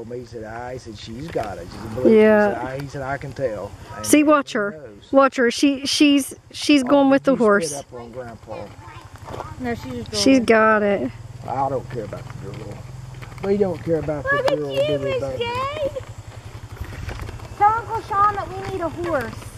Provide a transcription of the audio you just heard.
told me, he said, I, he said, she's got it. She's a. Yeah. He said, I, he said, I can tell. And See, watch her. knows. Watch her. She she's she's oh, going with the horse. Up on Grandpa. No, she just got it. I don't care about the girl. We don't care about the Look at girl. you, Miss? Jade. Tell Uncle Sean that we need a horse.